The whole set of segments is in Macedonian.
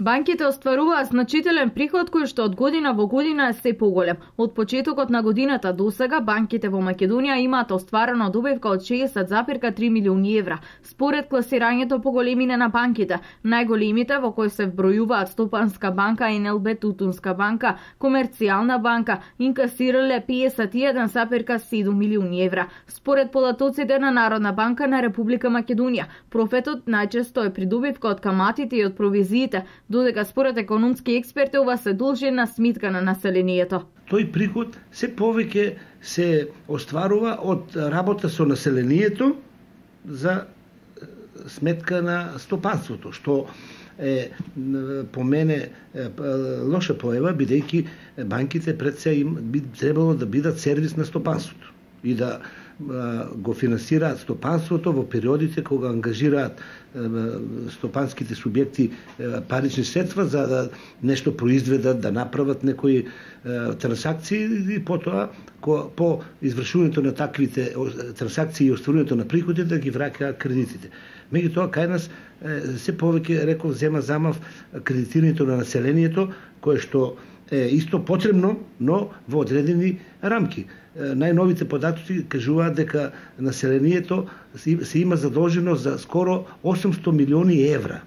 Банките остваруваат значителен приход кој што од година во година е се поголем. Од почетокот на годината до сега банките во Македонија имаат остварено добивка од 60,3 милиони евра. Според класирањето по големина на банките, најголемите во кои се вбројуваат Стопанска банка, НЛБ Тутунска банка, Комерцијална банка, инкасирале 51,7 милиони евра. Според податоците на Народна банка на Република Македонија, профетот најчесто е придобивка од каматите и од провизиите, додека според економски експерти ова се должи на смитка на населението. Тој приход се повеќе се остварува од работа со населението за сметка на стопанството, што е по мене лоша поева, бидејќи банките пред се им би требало да бидат сервис на стопанството и да го финансираат стопанството во периодите кога ангажираат стопанските субјекти парични средства за да нешто произведат, да направат некои трансакции и потоа по извршувањето на таквите трансакции и остварувањето на приходи да ги враќаат кредитите. Меѓутоа кај нас се повеќе реков зема замав кредитирањето на населението кое што е исто потребно, но во одредени рамки. Најновите податоци кажуваат дека населението се има задолжено за скоро 800 милиони евра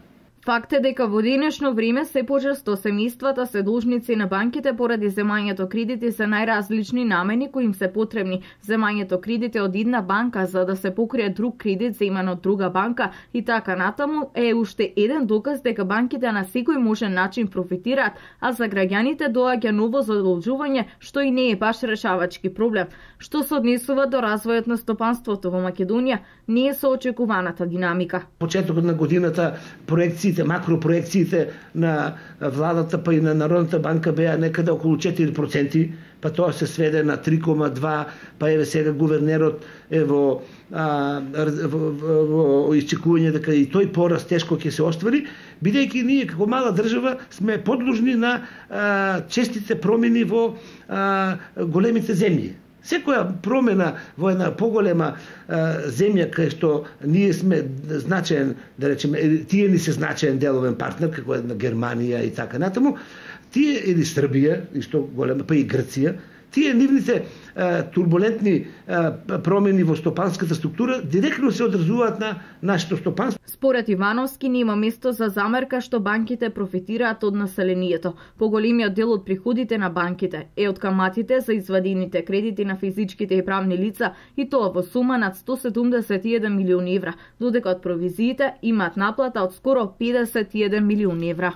Факт е дека во денешно време се почесто семејствата се должници на банките поради земањето кредити се најразлични намени кои им се потребни. Земањето кредити од една банка за да се покрие друг кредит земан од друга банка и така натаму е уште еден доказ дека банките на секој можен начин профитираат, а за граѓаните доаѓа ново задолжување што и не е баш решавачки проблем. Што се однесува до развојот на стопанството во Македонија, не е соочекуваната динамика. Почетокот на годината проекци проекциите, макропроекциите на владата па и на Народната банка беа некаде околу 4%, па тоа се сведе на 3,2, па еве сега гувернерот е во а, во, во, во исчекување дека и тој пораст тешко ќе се оствари, бидејќи ние како мала држава сме подложни на а, честите промени во а, големите земји. Секоја промена во една поголема а, земја кај што ние сме значаен, да речеме, тие ни се значаен деловен партнер, како една Германија и така натаму, тие или Србија, што голема, па и Грција, тие нивните турбулентни промени во стопанската структура директно се одразуваат на нашето стопанство. Според Ивановски нема место за замерка што банките профитираат од населението. Поголемиот дел од приходите на банките е од каматите за извадените кредити на физичките и правни лица и тоа во сума над 171 милиони евра, додека од провизиите имаат наплата од скоро 51 милиони евра.